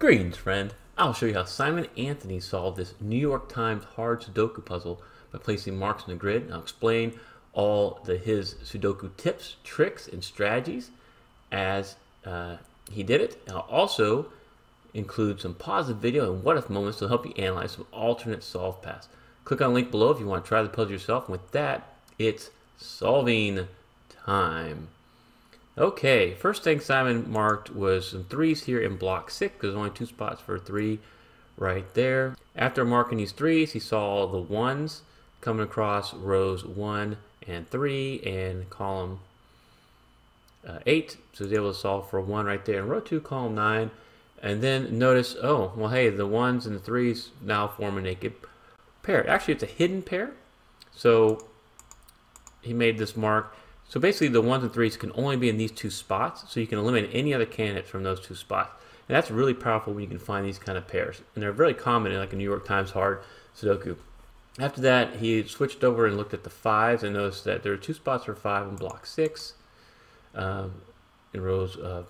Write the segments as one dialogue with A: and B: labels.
A: Greetings, friend. I'll show you how Simon Anthony solved this New York Times hard Sudoku puzzle by placing marks on the grid. I'll explain all the his Sudoku tips, tricks, and strategies as uh, he did it. I'll also include some positive video and what if moments to help you analyze some alternate solve paths. Click on the link below if you want to try the puzzle yourself. And with that, it's solving time. Okay, first thing Simon marked was some threes here in block six, because there's only two spots for three right there. After marking these threes, he saw the ones coming across rows one and three and column uh, eight. So he's able to solve for one right there in row two, column nine. And then notice, oh, well, hey, the ones and the threes now form a naked pair. Actually, it's a hidden pair. So he made this mark. So basically the ones and threes can only be in these two spots, so you can eliminate any other candidates from those two spots. And that's really powerful when you can find these kind of pairs. And they're very common in like a New York Times hard Sudoku. After that, he switched over and looked at the fives and noticed that there are two spots for five in block six um, in rows. Uh,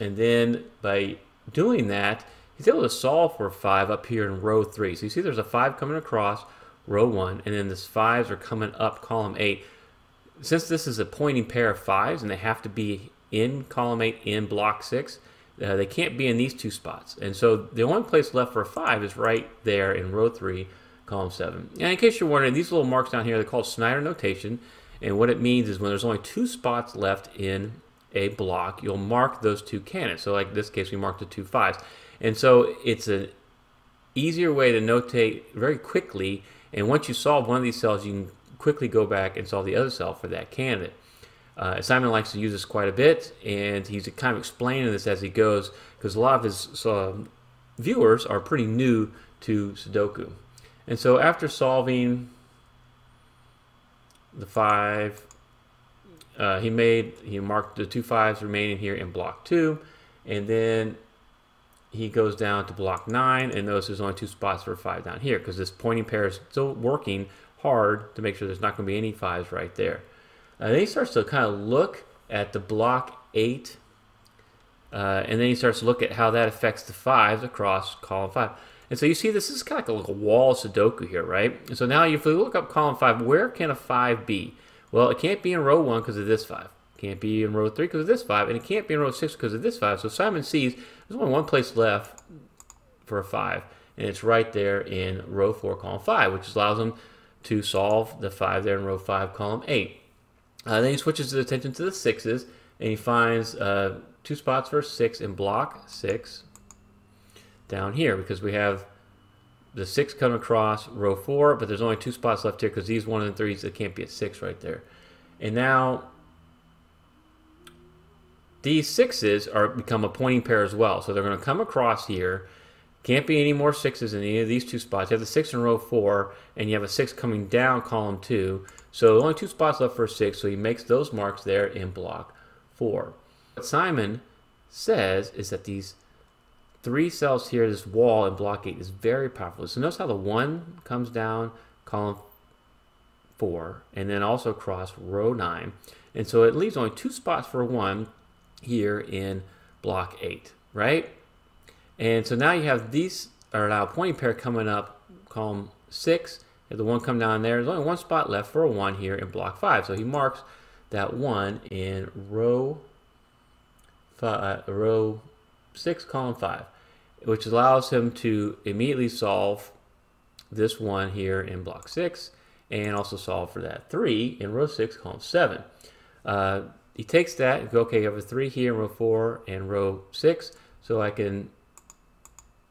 A: and then by doing that, he's able to solve for five up here in row three. So you see there's a five coming across row one, and then this fives are coming up column eight since this is a pointing pair of fives and they have to be in column 8 in block 6, uh, they can't be in these two spots. And so the only place left for a 5 is right there in row 3, column 7. And in case you're wondering, these little marks down here, they're called Snyder notation. And what it means is when there's only two spots left in a block, you'll mark those two candidates. So like this case, we marked the two fives. And so it's an easier way to notate very quickly. And once you solve one of these cells, you can quickly go back and solve the other cell for that candidate. Uh, Simon likes to use this quite a bit, and he's kind of explaining this as he goes because a lot of his uh, viewers are pretty new to Sudoku. And so after solving the five, uh, he made, he marked the two fives remaining here in block two, and then he goes down to block nine and notice there's only two spots for five down here because this pointing pair is still working hard to make sure there's not going to be any fives right there. Uh, then he starts to kind of look at the block 8, uh, and then he starts to look at how that affects the fives across column 5. And so you see this is kind of like a, wall Sudoku here, right? And so now if we look up column 5, where can a 5 be? Well, it can't be in row 1 because of this 5. It can't be in row 3 because of this 5. And it can't be in row 6 because of this 5. So Simon sees there's only one place left for a 5. And it's right there in row 4, column 5, which allows him to solve the 5 there in row 5, column 8. Uh, then he switches his attention to the 6s, and he finds uh, two spots for 6 in block 6 down here, because we have the 6 come across row 4, but there's only two spots left here, because these 1 and 3s, that can't be at 6 right there. And now these 6s are become a pointing pair as well, so they're going to come across here, can't be any more sixes in any of these two spots. You have the six in row four, and you have a six coming down column two. So only two spots left for a six, so he makes those marks there in block four. What Simon says is that these three cells here, this wall in block eight, is very powerful. So notice how the one comes down column four, and then also across row nine. And so it leaves only two spots for one here in block eight, right? And so now you have these are now pointing pair coming up, column six. Have the one come down there. There's only one spot left for a one here in block five. So he marks that one in row five, uh, row six, column five, which allows him to immediately solve this one here in block six and also solve for that three in row six, column seven. Uh, he takes that go, okay, you have a three here in row four and row six, so I can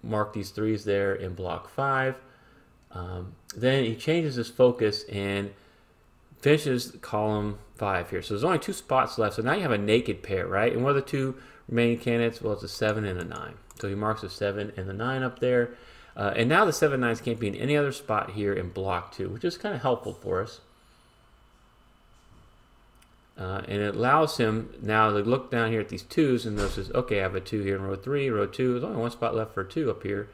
A: mark these threes there in block five. Um, then he changes his focus and finishes column five here. So there's only two spots left. So now you have a naked pair, right? And what are the two remaining candidates? Well, it's a seven and a nine. So he marks the seven and the nine up there. Uh, and now the seven nines can't be in any other spot here in block two, which is kind of helpful for us. Uh, and it allows him now to look down here at these twos and notices, okay, I have a two here in row three, row two. There's only one spot left for a two up here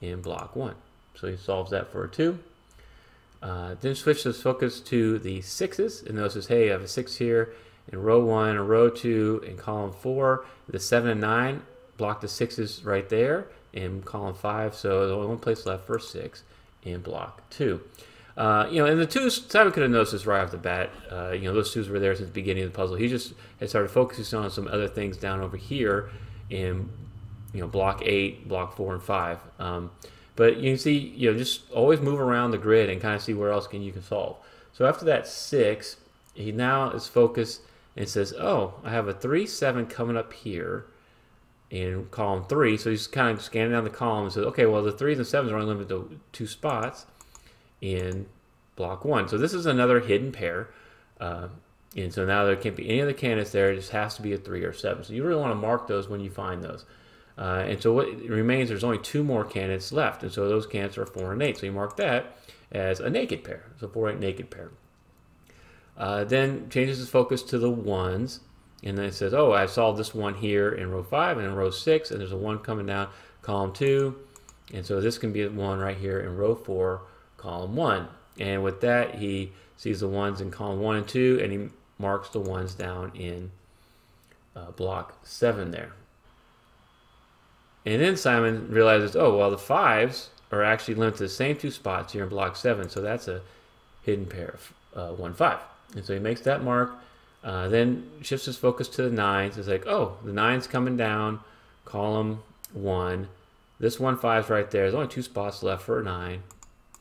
A: in block one. So he solves that for a two. Uh, then switches focus to the sixes and notices, hey, I have a six here in row one, row two, in column four. The seven and nine block the sixes right there in column five. So there's only one place left for six in block two. Uh, you know, and the twos, Simon could have noticed this right off the bat. Uh, you know, those twos were there since the beginning of the puzzle. He just had started focusing on some other things down over here in, you know, block eight, block four, and five. Um, but you can see, you know, just always move around the grid and kind of see where else can you can solve. So after that six, he now is focused and says, oh, I have a three, seven coming up here in column three. So he's kind of scanning down the column and says, okay, well, the threes and sevens are only limited to two spots in block one. So this is another hidden pair. Uh, and so now there can't be any other candidates there. It just has to be a three or seven. So you really want to mark those when you find those. Uh, and so what remains, there's only two more candidates left. And so those candidates are four and eight. So you mark that as a naked pair. So four, eight, naked pair. Uh, then changes his focus to the ones. And then it says, oh, I solved this one here in row five and in row six. And there's a one coming down column two. And so this can be one right here in row four, column one. And with that, he sees the ones in column one and two, and he marks the ones down in uh, block seven there. And then Simon realizes, oh, well, the fives are actually limited to the same two spots here in block seven, so that's a hidden pair of uh, one five. And so he makes that mark, uh, then shifts his focus to the nines. It's like, oh, the 9's coming down, column one. This one five is right there. There's only two spots left for a nine.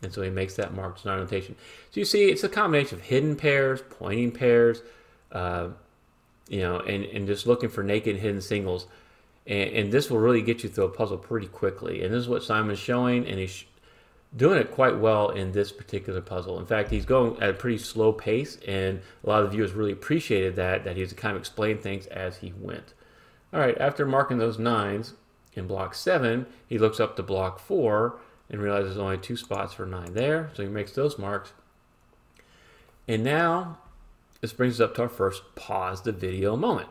A: And so he makes that mark to notation. So you see, it's a combination of hidden pairs, pointing pairs, uh, you know, and, and just looking for naked hidden singles. And, and, this will really get you through a puzzle pretty quickly. And this is what Simon's showing, and he's doing it quite well in this particular puzzle. In fact, he's going at a pretty slow pace, and a lot of the viewers really appreciated that, that he's kind of explained things as he went. All right, after marking those nines in block seven, he looks up to block four, and realize there's only two spots for 9 there. So he makes those marks. And now this brings us up to our first pause the video moment.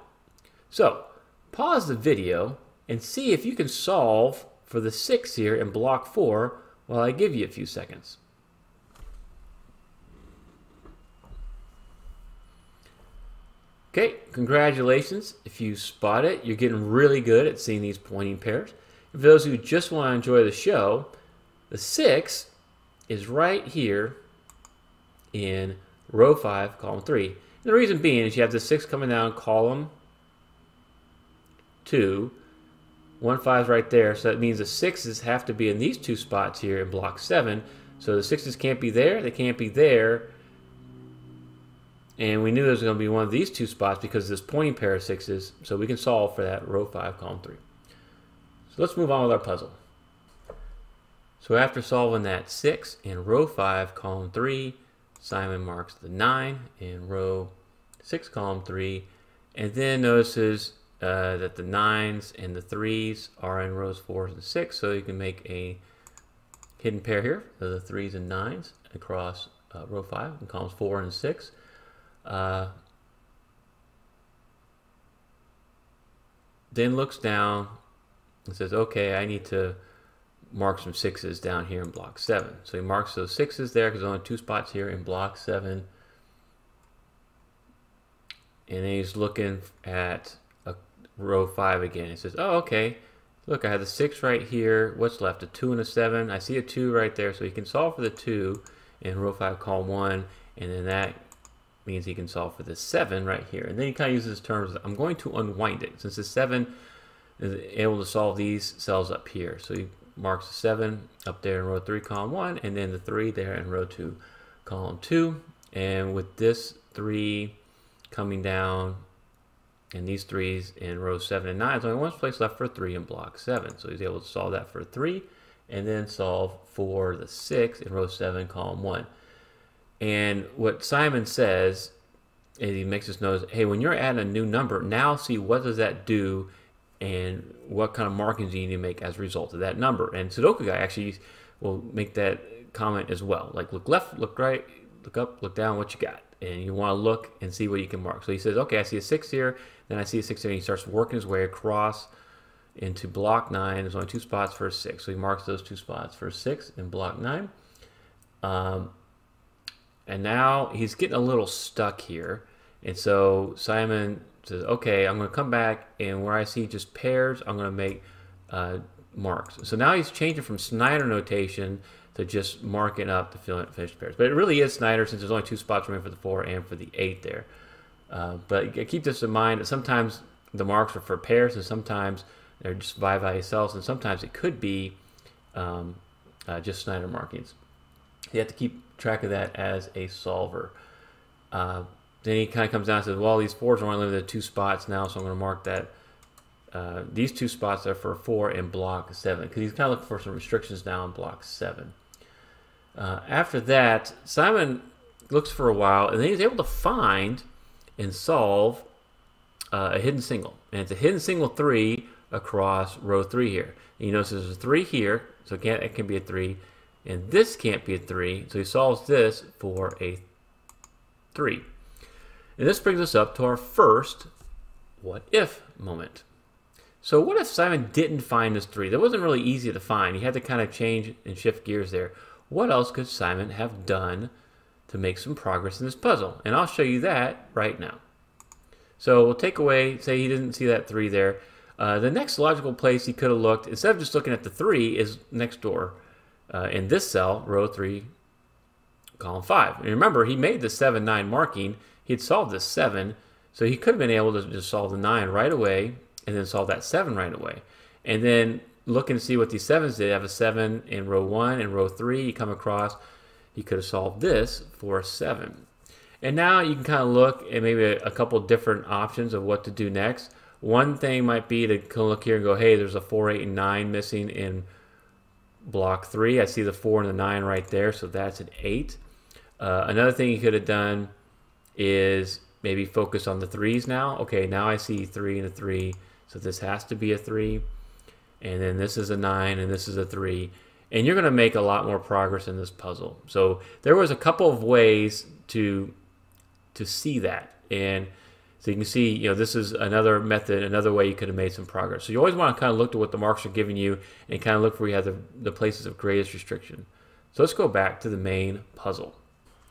A: So pause the video and see if you can solve for the 6 here in block 4 while I give you a few seconds. Okay, congratulations. If you spot it, you're getting really good at seeing these pointing pairs. For those who just want to enjoy the show, the 6 is right here in row 5, column 3. And the reason being is you have the 6 coming down column 2, 1 5 is right there, so that means the 6s have to be in these two spots here in block 7. So the 6s can't be there, they can't be there, and we knew there was going to be one of these two spots because this pointing pair of 6s, so we can solve for that row 5, column 3. So let's move on with our puzzle. So after solving that 6 in row 5, column 3, Simon marks the 9 in row 6, column 3, and then notices uh, that the 9s and the 3s are in rows 4 and 6, so you can make a hidden pair here of the 3s and 9s across uh, row 5 in columns 4 and 6. Uh, then looks down and says, okay, I need to mark some sixes down here in block seven. So he marks those sixes there because there's only two spots here in block seven. And then he's looking at a row five again. He says, oh, okay. Look, I have the six right here. What's left? A two and a seven. I see a two right there. So he can solve for the two in row five, column one. And then that means he can solve for the seven right here. And then he kind of uses terms, I'm going to unwind it. Since the seven is able to solve these cells up here. So he marks the 7 up there in row 3, column 1, and then the 3 there in row 2, column 2. And with this 3 coming down and these 3s in row 7 and 9, there's only one place left for 3 in block 7. So he's able to solve that for 3 and then solve for the 6 in row 7, column 1. And what Simon says is he makes us know, hey, when you're adding a new number, now see what does that do and what kind of markings do you need to make as a result of that number. And Sudoku guy actually will make that comment as well. Like look left, look right, look up, look down, what you got. And you want to look and see what you can mark. So he says, okay, I see a six here, then I see a six here, and he starts working his way across into block nine. There's only two spots for a six. So he marks those two spots for a six in block nine. Um, and now he's getting a little stuck here. And so Simon says, okay, I'm going to come back, and where I see just pairs, I'm going to make uh, marks. So now he's changing from Snyder notation to just marking up the finished pairs. But it really is Snyder since there's only two spots remaining for the 4 and for the 8 there. Uh, but keep this in mind that sometimes the marks are for pairs and sometimes they're just by cells and sometimes it could be um, uh, just Snyder markings. You have to keep track of that as a solver. Uh, then he kind of comes down and says, well, these fours are only limited to two spots now, so I'm going to mark that uh, these two spots are for four in block seven because he's kind of looking for some restrictions now in block seven. Uh, after that, Simon looks for a while and then he's able to find and solve uh, a hidden single. And it's a hidden single three across row three here. And you notice there's a three here, so it, can't, it can be a three. And this can't be a three, so he solves this for a three. And this brings us up to our first what if moment. So what if Simon didn't find this three? That wasn't really easy to find. He had to kind of change and shift gears there. What else could Simon have done to make some progress in this puzzle? And I'll show you that right now. So we'll take away, say he didn't see that three there. Uh, the next logical place he could have looked, instead of just looking at the three, is next door uh, in this cell, row three, column five. And remember, he made the seven, nine marking. He'd solved the seven, so he could have been able to just solve the nine right away and then solve that 7 right away. And then look and see what these 7s did. I have a 7 in row 1 and row 3. You come across, you could have solved this for 7. And now you can kind of look at maybe a, a couple different options of what to do next. One thing might be to kind of look here and go, hey, there's a 4, 8, and 9 missing in block 3. I see the 4 and the 9 right there, so that's an 8. Uh, another thing you could have done is maybe focus on the 3s now. Okay, now I see 3 and a 3 so this has to be a 3. And then this is a 9 and this is a 3. And you're going to make a lot more progress in this puzzle. So there was a couple of ways to to see that. And so you can see, you know, this is another method, another way you could have made some progress. So you always want to kind of look at what the marks are giving you and kind of look where you have the, the places of greatest restriction. So let's go back to the main puzzle.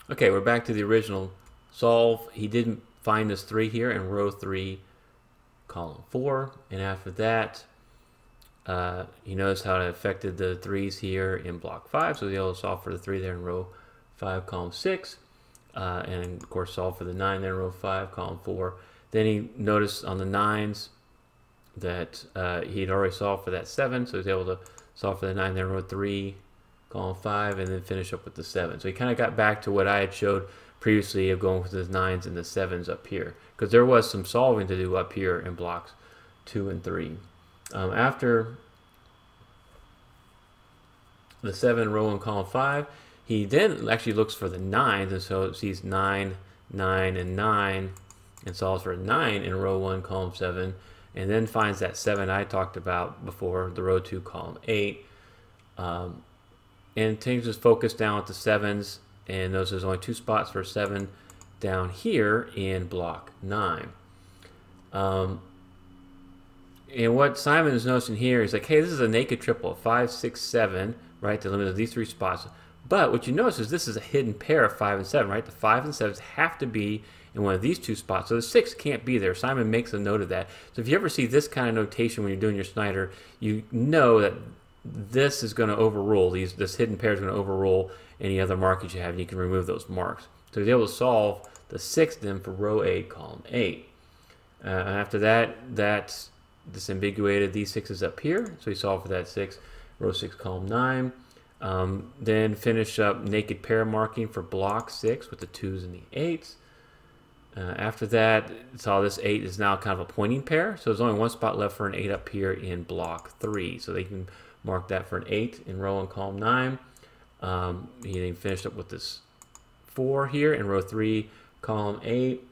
A: Okay, we're back to the original solve. He didn't find this 3 here in row 3 column 4. And after that, uh, you notice how it affected the 3s here in block 5. So the yellow solve for the 3 there in row 5, column 6. Uh, and of course solve for the 9 there in row 5, column 4. Then he noticed on the 9s that uh, he'd already solved for that 7. So he was able to solve for the 9 there in row 3, column 5, and then finish up with the 7. So he kind of got back to what I had showed previously of going with the 9s and the 7s up here. Because there was some solving to do up here in blocks 2 and 3. Um, after the 7 row in column 5, he then actually looks for the 9s, and so sees 9, 9, and 9, and solves for 9 in row 1, column 7, and then finds that 7 I talked about before, the row 2, column 8, um, and takes his focus down at the 7s, and those there's only two spots for 7, down here in block 9. Um, and what Simon is noticing here is like, hey, this is a naked triple, 5, 6, 7, right, the limit of these three spots. But what you notice is this is a hidden pair of 5 and 7, right? The 5 and 7s have to be in one of these two spots. So the 6 can't be there. Simon makes a note of that. So if you ever see this kind of notation when you're doing your Snyder, you know that this is going to overrule, these, this hidden pair is going to overrule any other markings you have, and you can remove those marks. So he's able to solve the sixth then for row 8, column 8. Uh, after that, that's disambiguated these sixes up here. So we solve for that 6, row 6, column 9. Um, then finish up naked pair marking for block 6 with the 2s and the 8s. Uh, after that, saw this 8 is now kind of a pointing pair. So there's only one spot left for an 8 up here in block 3. So they can mark that for an 8 in row and column 9. Um, he then finished up with this 4 here in row 3, column 8.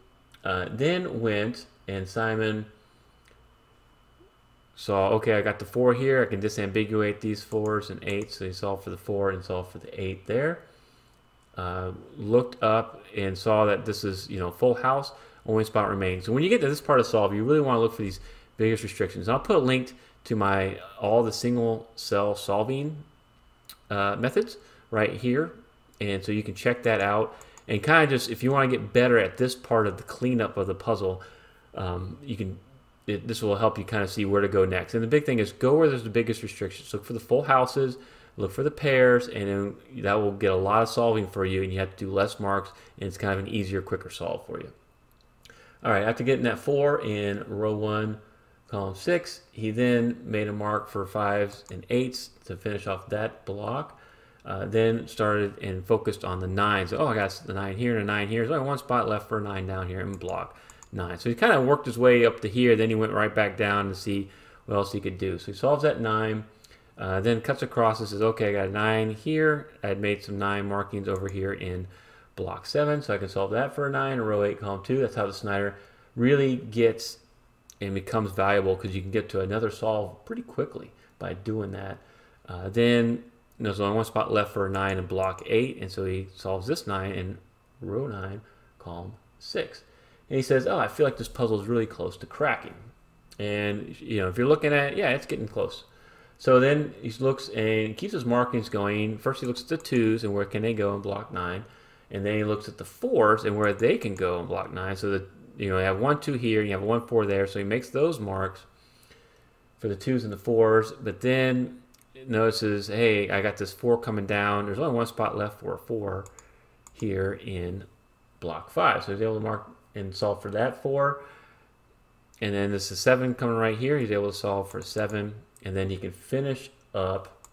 A: Uh, then went and Simon saw, okay, I got the 4 here. I can disambiguate these 4s and 8s. So he solved for the 4 and solved for the 8 there. Uh, looked up and saw that this is, you know, full house. Only spot remains. So when you get to this part of solve, you really want to look for these biggest restrictions. And I'll put a link to my all the single cell solving uh, methods right here. And so you can check that out and kind of just, if you want to get better at this part of the cleanup of the puzzle, um, you can it, this will help you kind of see where to go next. And the big thing is go where there's the biggest restrictions. Look for the full houses, look for the pairs, and that will get a lot of solving for you. And you have to do less marks, and it's kind of an easier, quicker solve for you. All right, after getting that four in row one, column six, he then made a mark for fives and eights to finish off that block. Uh, then started and focused on the nines. Oh, I got the nine here and a nine here. There's only one spot left for a nine down here and block nine. So he kind of worked his way up to here. Then he went right back down to see what else he could do. So he solves that nine. Uh, then cuts across and says, okay, I got a nine here. I had made some nine markings over here in block seven, so I can solve that for a nine, row eight, column two. That's how the Snyder really gets and becomes valuable because you can get to another solve pretty quickly by doing that. Uh, then there's only one spot left for a nine in block eight, and so he solves this nine in row nine, column six. And he says, oh, I feel like this puzzle is really close to cracking. And, you know, if you're looking at it, yeah, it's getting close. So then he looks and keeps his markings going. First he looks at the twos and where can they go in block nine. And then he looks at the fours and where they can go in block nine. So that, you know, you have one, two here, you have one, four there. So he makes those marks for the twos and the fours. But then notices, hey, I got this four coming down. There's only one spot left for a four here in block five. So he's able to mark and solve for that four. And then this is seven coming right here. He's able to solve for seven. And then he can finish up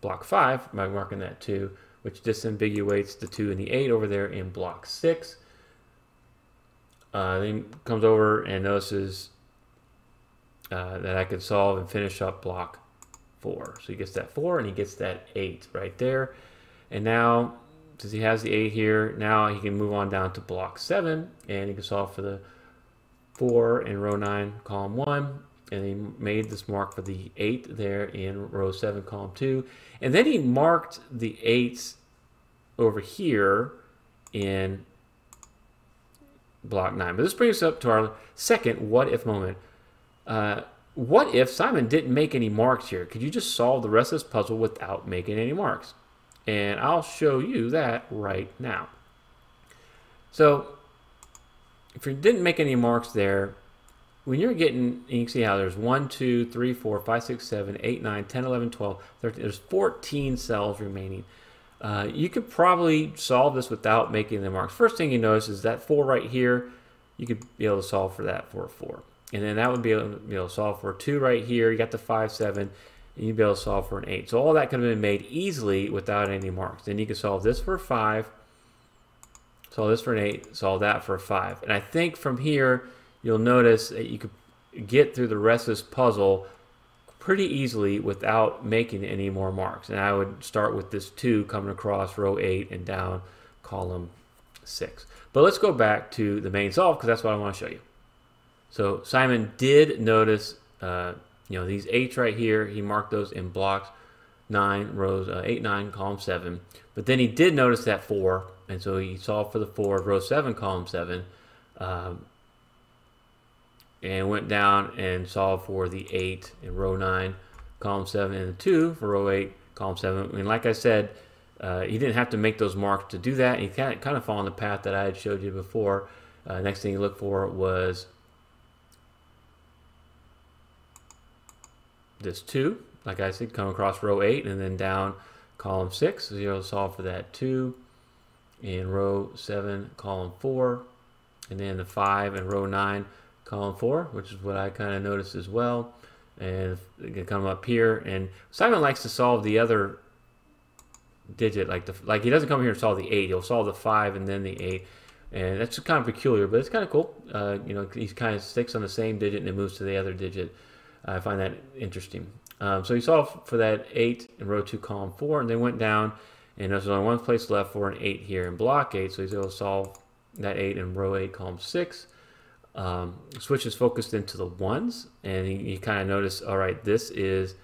A: block five by marking that two, which disambiguates the two and the eight over there in block six. Uh, then comes over and notices uh, that I could solve and finish up block four. So he gets that four and he gets that eight right there. And now since he has the 8 here, now he can move on down to block 7, and he can solve for the 4 in row 9, column 1, and he made this mark for the 8 there in row 7, column 2, and then he marked the 8s over here in block 9. But this brings us up to our second what-if moment. Uh, what if Simon didn't make any marks here? Could you just solve the rest of this puzzle without making any marks? And I'll show you that right now. So if you didn't make any marks there, when you're getting, you can see how there's 1, 2, 3, 4, 5, 6, 7, 8, 9, 10, 11, 12, 13, there's 14 cells remaining. Uh, you could probably solve this without making the marks. First thing you notice is that 4 right here, you could be able to solve for that for a 4. And then that would be able, to, solve for 2 right here. You got the 5, 7 and you'd be able to solve for an 8. So all that could have been made easily without any marks. Then you could solve this for a 5, solve this for an 8, solve that for a 5. And I think from here, you'll notice that you could get through the rest of this puzzle pretty easily without making any more marks. And I would start with this 2 coming across row 8 and down column 6. But let's go back to the main solve because that's what I want to show you. So Simon did notice uh, you know, these eights right here, he marked those in blocks, nine rows, uh, eight, nine, column seven. But then he did notice that four, and so he solved for the four, of row seven, column seven, um, and went down and solved for the eight in row nine, column seven, and the two for row eight, column seven. I mean, like I said, uh, he didn't have to make those marks to do that. He kind of, kind of the path that I had showed you before. Uh, next thing you look for was this 2, like I said, come across row 8 and then down column 6. So you'll solve for that 2 in row 7, column 4, and then the 5 in row 9, column 4, which is what I kind of noticed as well. And come up here, and Simon likes to solve the other digit, like the like he doesn't come here and solve the 8. He'll solve the 5 and then the 8. And that's kind of peculiar, but it's kind of cool. Uh, you know, he kind of sticks on the same digit and it moves to the other digit. I find that interesting. Um, so he solved for that 8 in row 2, column 4, and then went down, and there's only one place left for an 8 here in block 8, so he's able to solve that 8 in row 8, column 6. Um, switch is focused into the 1s, and you, you kind of notice, all right, this is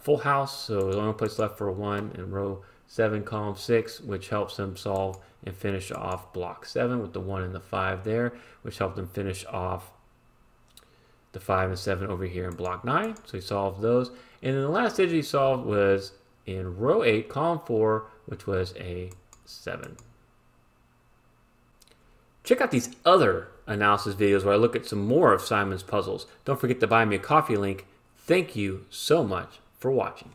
A: full house, so there's only one place left for a 1 in row 7, column 6, which helps them solve and finish off block 7 with the 1 and the 5 there, which helped them finish off the 5 and 7 over here in block 9. So he solved those. And then the last digit he solved was in row 8, column 4, which was a 7. Check out these other analysis videos where I look at some more of Simon's puzzles. Don't forget to buy me a coffee link. Thank you so much for watching.